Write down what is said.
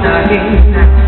Magdalena